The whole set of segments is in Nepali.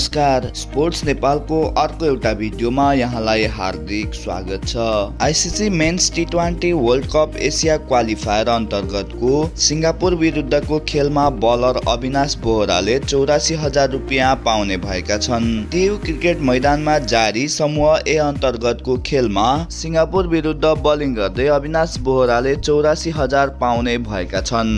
नमस्कार स्पोर्ट्स नेपालको अर्को एउटा भिडियोमा यहाँलाई हार्दिक स्वागत छ। ICC men's T twenty world cup Asia qualifier अन्तर्गतको सिङ्गापुर विरुद्धको खेलमा बलर अविनाश बोहराले चौरासी हजार रुपियाँ पाउने भएका छन्। टियु क्रिकेट मैदानमा जारी समूह ए अन्तर्गतको खेलमा सिङ्गापुर विरुद्ध बलिङ गर्दै अविनाश बोहराले चौरासी हजार पाउने भएका छन्।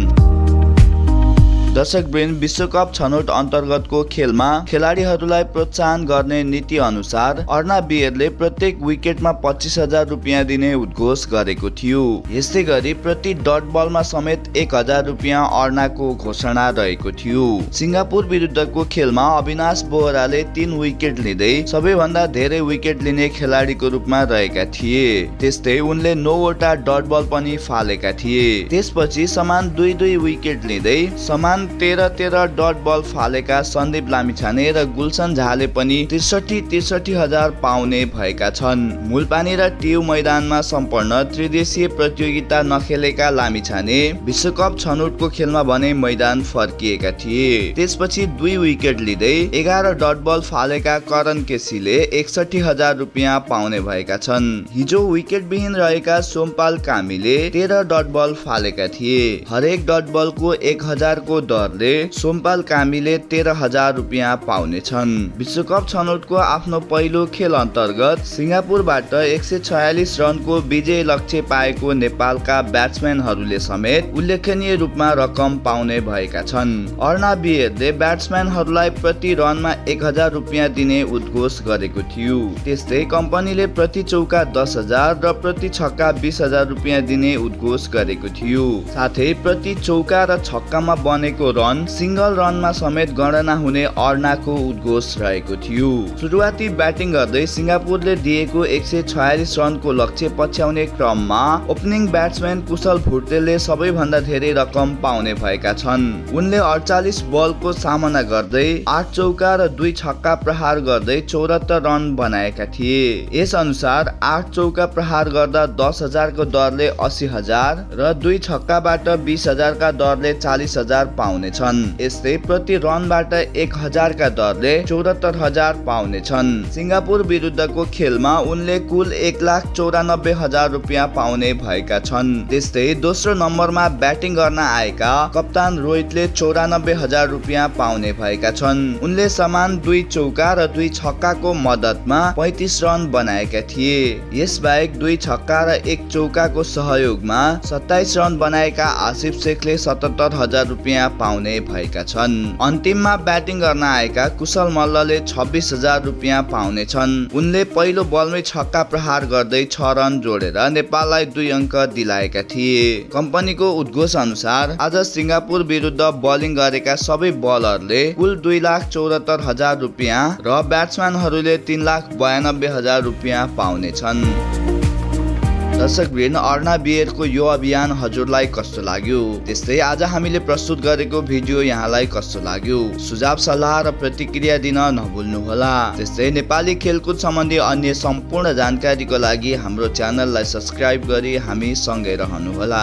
दर्शकवृन्द विश्वकप छनौट अन्तर्गतको खेलमा खेलाडीहरूलाई प्रोत्साहन गर्ने नीति अनुसार अर्ना बियरले प्रत्येक विकेटमा पच्चिस हजार रुपियाँ दिने उद्घोष गरेको थियो। यस्तै गरी प्रति डट बलमा समेत एक हजार रुपियाँ अर्नाको घोषणा रहेको थियो। सिङ्गापुर विरुद्धको खेलमा अविनाश बोहराले तीन विकेट लिँदै सबैभन्दा धेरै विकेट लिने खेलाडीको रूपमा रहेका थिए। त्यस्तै उनले नौवटा डट बल पनि फालेका थिए। त्यसपछि समान दुई दुई विकेट लिँदै समान तेह्र तेह्र डट बल फालेका सन्दीप लामिछाने र गुलसन झाले पनि त्रिसठी त्रिसठी हजार पाउने भएका छन्। मूलपानी र टियु मैदानमा सम्पन्न त्रिदेशीय प्रतियोगिता नखेलेका लामिछाने विश्वकप छनौटको खेलमा भने मैदान फर्किएका थिए। त्यसपछि दुई विकेट लिँदै एघार डट बल फालेका करण केसीले एकसठी हजार रुपियाँ पाउने भएका छन्। हिजो विकेटविहीन रहेका सोमपाल कामीले तेह्र डट बल फालेका थिए। हरेक डट बलको एक हजारको दरले सोमपाल कामीले तेह्र हजार रुपियाँ पाउनेछन्। विश्वकप छनौटको आफ्नो पहिलो खेल अन्तर्गत सिङ्गापुरबाट एक सय छयालिस रनको विजय लक्ष्य पाएको नेपालका ब्याट्सम्यानहरूले समेत उल्लेखनीय रूपमा रकम पाउने भएका छन्। अर्ना बियरले ब्याट्सम्यानहरूलाई प्रति रनमा एक हजार रुपियाँ दिने उद्घोष गरेको थियो। त्यस्तै कम्पनीले प्रति चौका दस हजार र प्रति छक्का बिस हजार रुपियाँ दिने उद्घोष गरेको थियो। साथै प्रति चौका र छक्कामा बनेको गरेको रन सिङ्गल रनमा समेत गणना हुने अर्नाको उद्घोष रहेको थियो। सुरुवाती ब्याटिङ गर्दै सिङ्गापुरले दिएको एक सय छयालिस रनको लक्ष्य पछ्याउने क्रममा ओपनिङ ब्याट्सम्यान कुशल भुटेलले सबैभन्दा धेरै रकम पाउने भएका छन्। उनले अडचालिस बलको सामना गर्दै आठ चौका र दुई छक्का प्रहार गर्दै चौरात्तर रन बनाएका थिए। यस अनुसार आठ चौका प्रहार गर्दा दस हजारको दरले अस्सी हजार र दुई छक्काबाट बिस हजारका दरले चालिस हजार पाउने पाउनेछन्। यस्तै प्रति रनबाट एक हजारका दरले चौरात्तर हजार पाउनेछन्। सिङ्गापुर विरुद्धको खेलमा उनले कुल एक लाख चौरानब्बे हजार रुपियाँ पाउने भएका छन्। त्यस्तै दोस्रो नम्बरमा ब्याटिङ गर्न आएका कप्तान रोहितले चौरानब्बे हजार रुपियाँ पाउने भएका छन्। उनले समान दुई चौका र दुई छक्काको मद्दतमा पैतिस रन बनाएका थिए। यसबाहेक दुई छक्का र एक चौकाको सहयोगमा सत्ताइस रन बनाएका आसिफ शेखले सतहत्तर हजार रुपियाँ पाउने भएका छन्। अन्तिममा ब्याटिङ गर्न आएका कुशल मल्लले छब्बिस हजार रुपियाँ पाउने छन्। उनले पहिलो बलमै छक्का प्रहार गर्दै छ रन जोडेर नेपाललाई दुई अङ्क दिलाएका थिए। कम्पनीको उद्घोष अनुसार आज सिङ्गापुर विरुद्ध बलिङ गरेका सबै बलरले कुल दुई लाख चौरात्तर हजार रुपियाँ र ब्याट्सम्यानहरूले तिन लाख बयानब्बे हजार रुपियाँ पाउनेछन् दर्शकवृन्द अर्ना बियरको यो अभियान हजुरलाई कस्तो लाग्यो? त्यस्तै आज हामीले प्रस्तुत गरेको भिडियो यहाँलाई कस्तो लाग्यो? सुझाव सल्लाह र प्रतिक्रिया दिन नभुल्नुहोला। त्यस्तै नेपाली खेलकुद सम्बन्धी अन्य सम्पूर्ण जानकारीको लागि हाम्रो च्यानललाई सब्सक्राइब गरी हामी सँगै रहनुहोला।